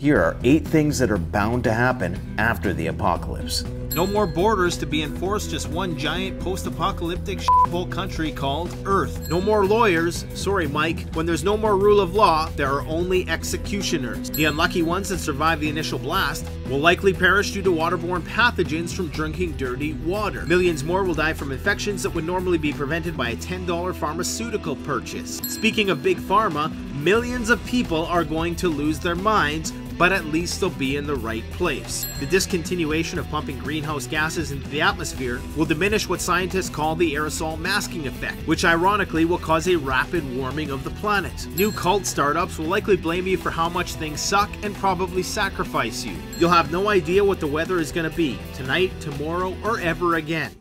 Here are eight things that are bound to happen after the apocalypse. No more borders to be enforced, just one giant post apocalyptic shithole country called Earth. No more lawyers. Sorry, Mike. When there's no more rule of law, there are only executioners. The unlucky ones that survive the initial blast will likely perish due to waterborne pathogens from drinking dirty water. Millions more will die from infections that would normally be prevented by a $10 pharmaceutical purchase. Speaking of big pharma, millions of people are going to lose their minds but at least they'll be in the right place. The discontinuation of pumping greenhouse gases into the atmosphere will diminish what scientists call the aerosol masking effect, which ironically will cause a rapid warming of the planet. New cult startups will likely blame you for how much things suck and probably sacrifice you. You'll have no idea what the weather is going to be tonight, tomorrow, or ever again.